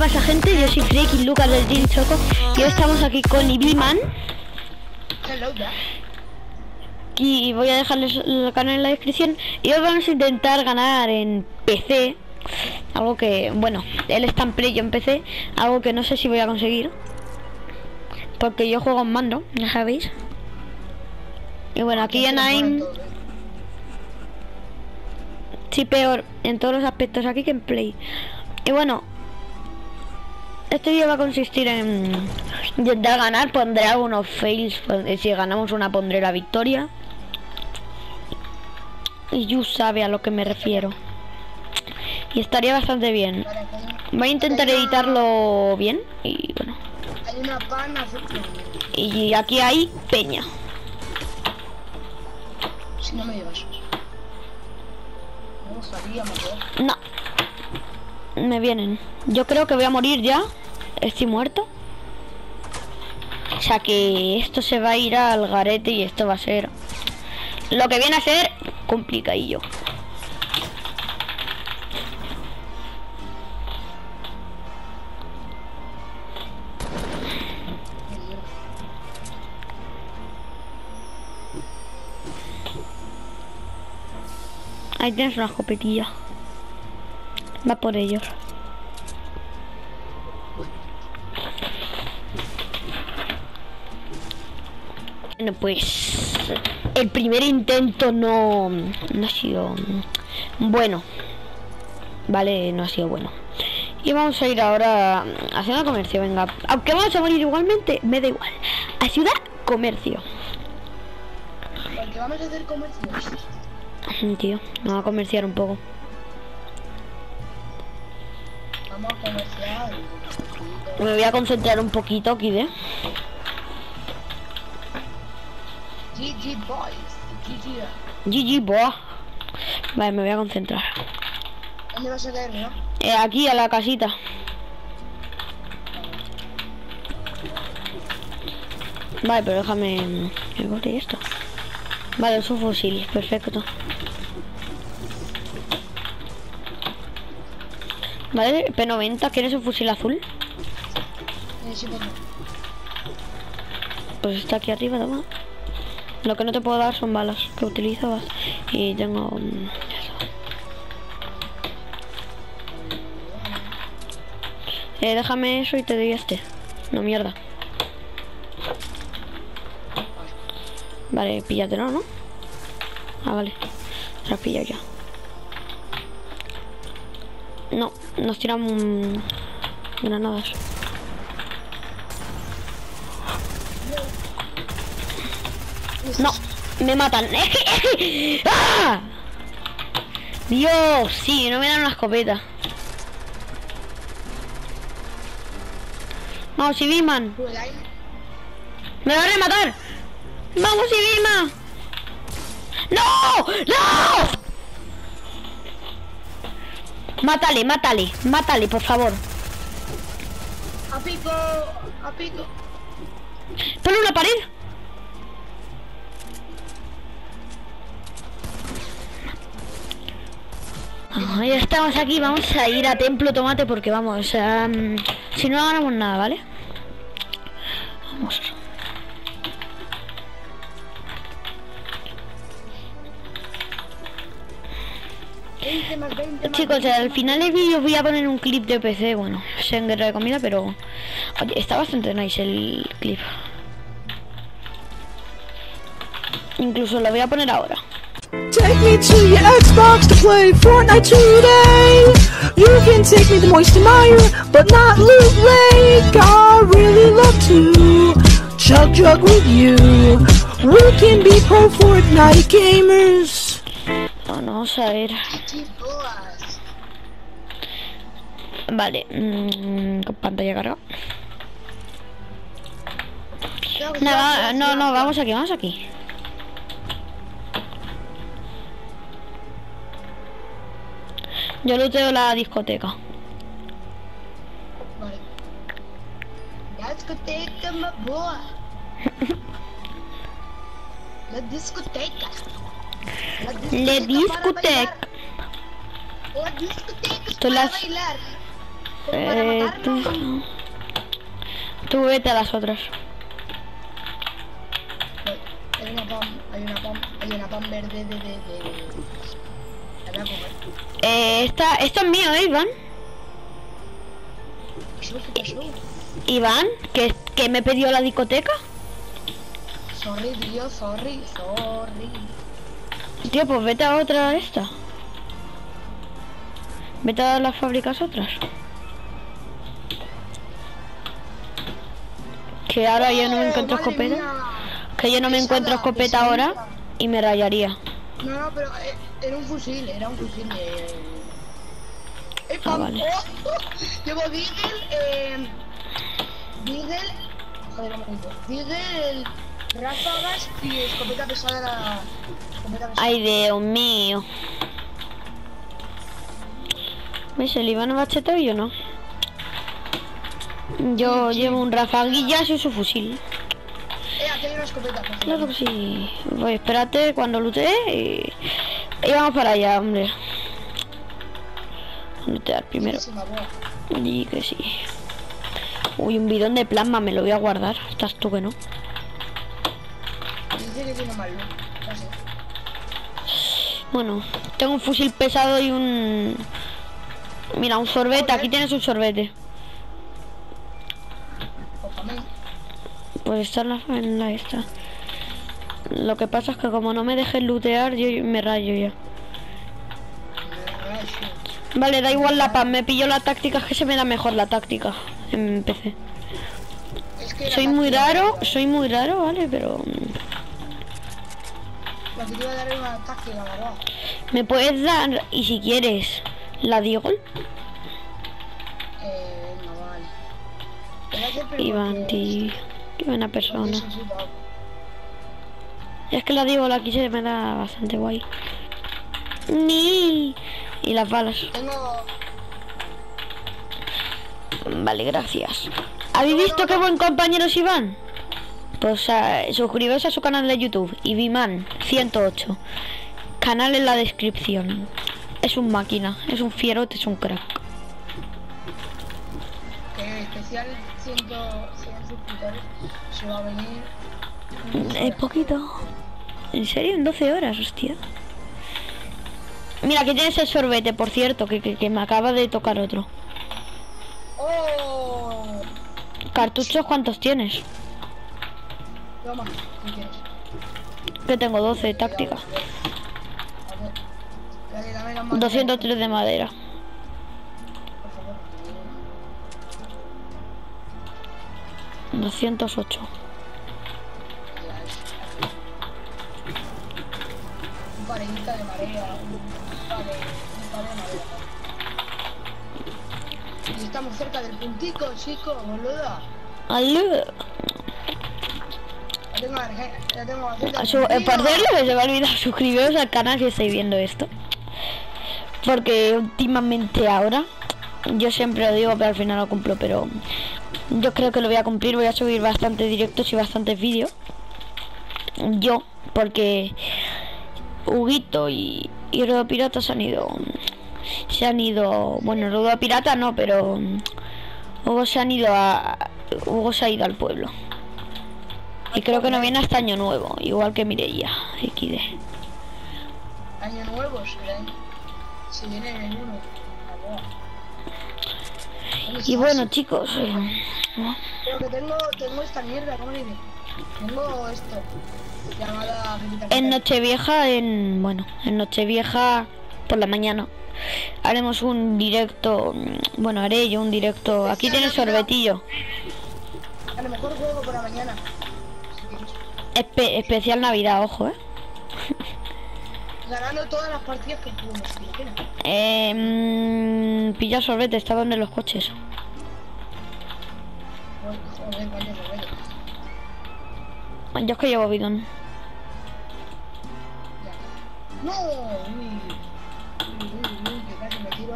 pasa gente? Yo soy Freaky Lucas del Team Choco y hoy estamos aquí con Ibiman y voy a dejarles el canal en la descripción y hoy vamos a intentar ganar en PC algo que, bueno, él está en Play, yo en PC algo que no sé si voy a conseguir porque yo juego en mando, ya sabéis. Y bueno, aquí en AIM sí peor en todos los aspectos aquí que en Play. Y bueno este vídeo va a consistir en intentar ganar, pondré algunos fails, pues, si ganamos una pondré la victoria. Y you sabe a lo que me refiero. Y estaría bastante bien. Voy a intentar editarlo bien y bueno. hay una pana Y aquí hay peña. Si no me llevas. No. Me vienen. Yo creo que voy a morir ya. Estoy muerto. O sea que esto se va a ir al garete y esto va a ser... Lo que viene a ser complicadillo. Ahí tienes una escopetilla. Va por ellos. Bueno, pues el primer intento no, no ha sido bueno. Vale, no ha sido bueno. Y vamos a ir ahora a Ciudad Comercio, venga. Aunque vamos a morir igualmente, me da igual. A Ciudad Comercio. Porque vamos a hacer comercios. Mm, Tío, vamos a comerciar un poco. Vamos a comerciar. Me voy a concentrar un poquito, Kide. GG Boys. GG. GG, boa. Vale, me voy a concentrar. ¿Dónde vas a caer, no? Eh, aquí, a la casita. Vale, pero déjame... ¿Qué corte esto? Vale, es un fusil, perfecto. Vale, P90, ¿quieres un fusil azul? Sí, no. Pues está aquí arriba, toma. Lo que no te puedo dar son balas que utilizabas. Y tengo... mm. Eh, déjame eso y te doy este. No, mierda. Vale, píllatelo, ¿no? Ah, vale. Te has pillado ya. No, nos tiran mm, granadas. No, me matan. ¡Ah! Dios, sí, no me dan una escopeta. Vamos, Ibiman. ¡Me va a rematar! ¡Vamos, Ibima! ¡No! ¡No! Mátale, mátale, mátale, por favor. A pico. A pico. Ponle una pared. Ah, ya estamos aquí, vamos a ir a Templo Tomate porque vamos, em, si no ganamos nada, ¿vale? Vamos. Veinte más 20 más Chicos, al final del vídeo voy a poner un clip de PC, bueno, sé en guerra de comida, pero está bastante nice el clip. Incluso lo voy a poner ahora. Take me to your Xbox to play Fortnite today. You can take me to Moisty Mire, but not Loot Lake. I really love to chug jug with you. We can be pro Fortnite gamers. Bueno, vamos a ver. GG Boys. Vale, mm, con pantalla cargada. No, no, no, vamos aquí, vamos aquí. Yo luteo la discoteca. Vale. La discoteca, my boy. La discoteca. La Le para discoteca. La discoteca Tú las- bailar. Para Eh, tú, tú vete a las otras. Hay una pam, hay una pam, hay una pam verde de de de. Eh, esta, esto es mío, ¿eh, Iván? ¿Qué pasó? ¿Qué pasó? Iván, que, que me pidió la discoteca. Sorry, tío, sorry, sorry. Tío, pues vete a otra esta. Vete a las fábricas otras. Que ahora yo no me ¡Oh, encuentro escopeta. mía! Que yo no me encuentro escopeta ahora y me rayaría. No, no, pero eh, era un fusil, era un fusil de... ¡Eh, Ah, pam! vale. Llevo Deagle, eh... Deagle... Joder, me digo. Deagle, ráfagas y escopeta pesada la... Escopeta pesada. Ay, Dios mío. ¿Ves? El Iván va chetado y yo no. Yo llevo un rafaguillas y su fusil. Aquí hay una escopeta, por Claro que sí. Voy, espérate cuando lutee y... y vamos para allá, hombre. Lutear primero. Sí, aboga. Y que sí. Uy, un bidón de plasma, me lo voy a guardar. Estás tú que no. Dice que tiene mal look. Casi. Bueno, tengo un fusil pesado y un... Mira, un sorbete. Aquí tienes un sorbete. Pues para mí. Pues está en la, en la esta. Lo que pasa es que como no me dejes lootear, yo me rayo ya. Vale, da igual la paz, me pillo la táctica, es que se me da mejor la táctica en PC. Es que la Soy muy raro, soy muy raro, vale, pero... ¿Me puedes dar, y si quieres, la Diego? Eh, no vale. Iván, tío. Qué buena persona. Es que la Diego aquí se me da bastante guay. Ni. Y las balas. Vale, gracias. ¿Habéis visto qué buen compañero es Iván? Pues ah, suscribiros a su canal de YouTube, Iviman 108. Canal en la descripción. Es un máquina, es un fierote, es un crack. que especial 100, 100 suscriptores se va a venir... Es poquito. ¿En serio? ¿En 12 horas? Hostia. Mira, que tienes el sorbete, por cierto, que, que, que me acaba de tocar otro. ¡Oh! ¿Cartuchos cuántos tienes? Toma, ¿qué quieres? Que tengo 12, táctica. A ver. Dale, dame la mano, 203 de madera. 208. Estamos cerca del puntico, chico, boluda. ¡Aló! Tengo, tengo su, eh, por cierto, se me ha olvidado suscribiros al canal si estáis viendo esto. Porque últimamente ahora, yo siempre lo digo, pero al final lo cumplo, pero yo creo que lo voy a cumplir, voy a subir bastantes directos y bastantes vídeos. Yo, porque Huguito y, y Rodo Pirata se han ido. Se han ido. Bueno, Rodo Pirata no, pero Hugo se han ido a. Hugo se ha ido al pueblo. Y creo que no viene hasta año nuevo, igual que Mireia, XD. Año nuevo, viene, si viene en el uno. Ah, ¿Dónde Y estás? bueno chicos, eh, Pero que tengo, tengo esta mierda, ¿cómo le dice? Tengo esto, llamada... en Nochevieja, en bueno, en Nochevieja por la mañana haremos un directo, mm, bueno haré yo un directo. Aquí tienes sorbetillo, A lo mejor juego por la mañana. Espe- especial Navidad, ojo, eh. Ganando todas las partidas que si quieres. eh mm, pilla sorbete, está donde los coches. Yo es que llevo bidón. ¡No! Uy. Uy, uy, uy, que casi me tiro.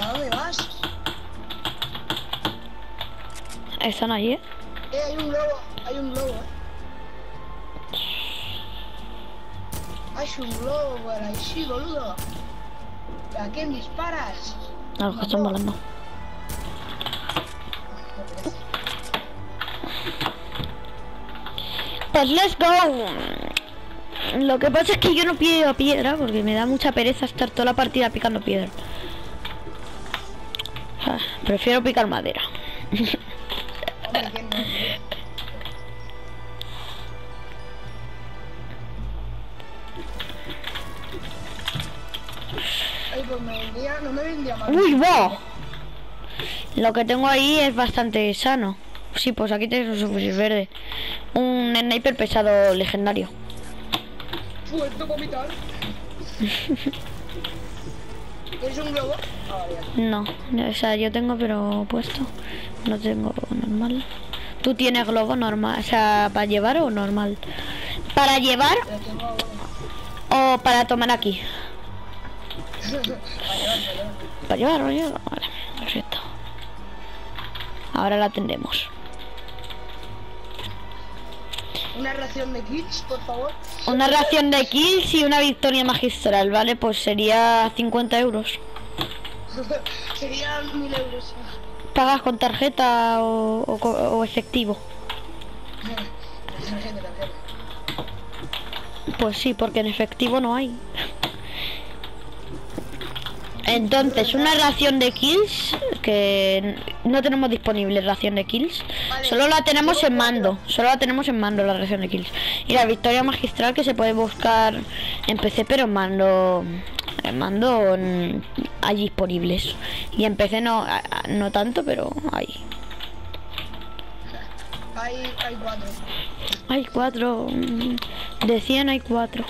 ¿A dónde vas? Están ahí, eh. Eh, hay un lobo, hay un lobo, eh. Hay un globo por ahí, sí, boludo. ¿A quién disparas? A los que están volando. Pues let's go. Lo que pasa es que yo no pido piedra porque me da mucha pereza estar toda la partida picando piedra. Ah, prefiero picar madera. ¡Uy, va! Lo que tengo ahí es bastante sano. Sí, pues aquí tienes un verde. Un sniper pesado legendario. Puesto vomitar. ¿Quieres un globo? No, o sea, yo tengo pero puesto. No tengo normal. ¿Tú tienes globo normal? O sea, ¿para llevar o normal? ¿Para llevar o para tomar aquí? Para llevar, para llevar. Vale, perfecto. Ahora la tendremos. Una ración de kits, por favor. Una ración de kills y una victoria magistral, ¿vale? Pues sería 50 euros. Serían mil euros. ¿Pagas con tarjeta o, o efectivo? Pues sí, porque en efectivo no hay. Entonces, una ración de kills que no tenemos disponible ración de kills. Vale. Solo la tenemos en mando. Solo la tenemos en mando la ración de kills. Y la victoria magistral que se puede buscar en PC, pero en mando en mando mm, hay disponibles. Y en PC no no tanto, pero hay. Hay, hay cuatro. Hay cuatro. mm, De 100 hay cuatro.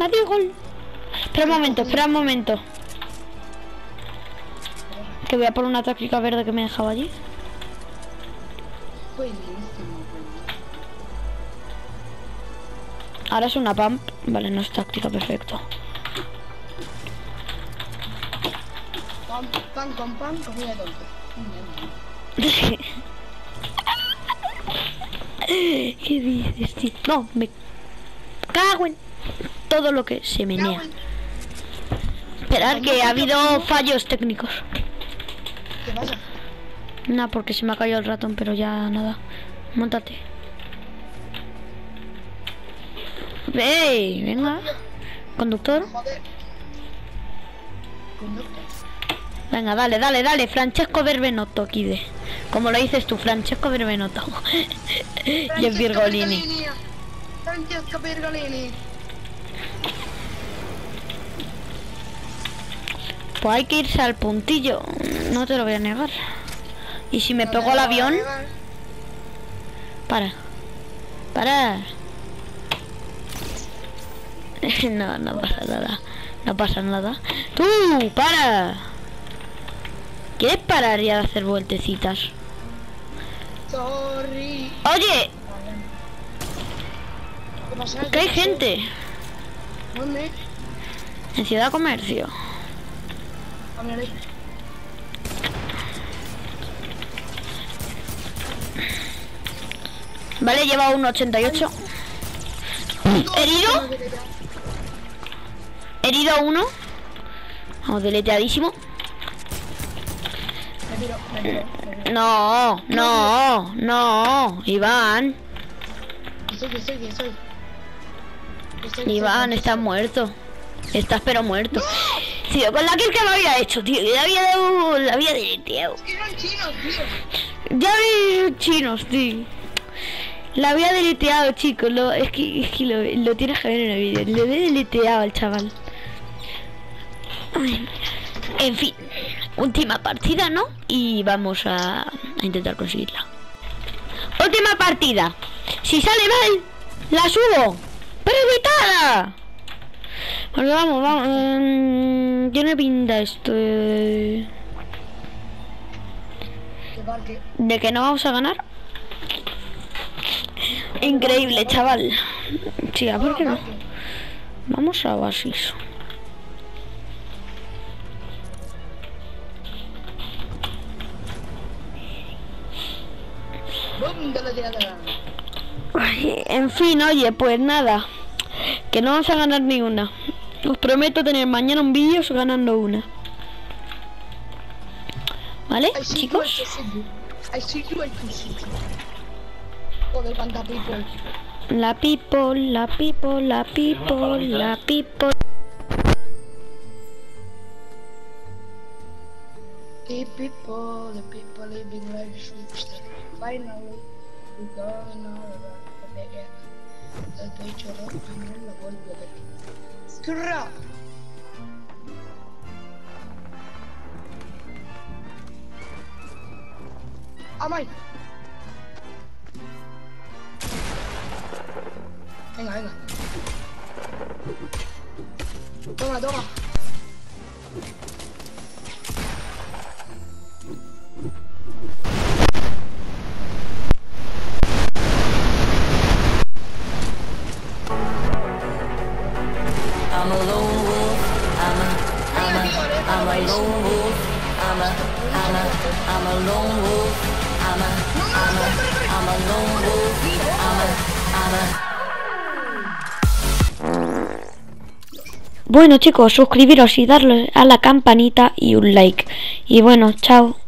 Nadie gol. Espera un momento, espera un momento. Que voy a por una táctica verde que me dejaba allí. Buenísimo, Ahora es una pump. Vale, no es táctica, perfecto. Pan, pan con pan, comida. Mm, ¿Qué dices, tío? No, me cago en todo lo que se menea. Ya, Esperar que ha habido fallos técnicos. ¿Qué pasa? No, porque se me ha caído el ratón, pero ya nada. Móntate. ¡Ey! Venga. Conductor. Venga, dale, dale, dale. Francesco Berbenotto, Kide. Como lo dices tú, Francesco Berbenotto. y el Virgolini. Francesco Pergolini. Pues hay que irse al puntillo. No te lo voy a negar. Y si me pego al avión, para. Para. no, no pasa nada. No pasa nada. ¡Tú! ¡Para! ¿Quieres parar de hacer vueltecitas? Sorry. Oye, ¿Qué pasa? que hay gente ¿Dónde? en Ciudad Comercio. Vale, lleva un 88. ¿Herido? Herido uno. Vamos, deleteadísimo. Me tiro. No, no, no. Iván. Iván, estás muerto. Estás pero muerto. Tío, con la kill que me había hecho, tío. que Le había dado, le había deleteado. Es que eran chinos, tío. Ya vi chinos, tío. La había deleteado, chicos. Lo, es que, es que lo, lo tienes que ver en el vídeo. Le he deleteado al chaval. Ay, En fin, última partida, ¿no? Y vamos a, a intentar conseguirla. Última partida. Si sale mal, la subo. Pero. Bueno, vamos, vamos. Um, tiene pinta esto. De... que no vamos a ganar. Increíble, chaval. Sí, a ver qué no. Vamos a basis. En fin, oye, pues nada. Que no vamos a ganar ni una. Os prometo tener mañana un vídeo ganando una. ¿Vale, I chicos? see you. I see you, I see you. Joder, cuánta people. La people, la people, la people, la people. The people, the people living life switched. Finally, we going all around the end. El pecho roto y no lo vuelvo a ver. ¡Scrap! ¡Amay! Venga, venga. Toma, toma. I'm a Bueno chicos, suscribiros y darle a la campanita y un like. Y bueno, chao.